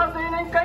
never seen in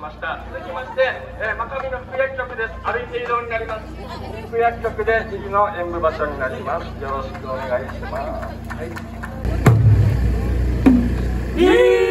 ました。続きまして、えー、真壁の副薬局です。歩いて移動になります。副薬局で次の演舞場所になります。よろしくお願いします、はい。えー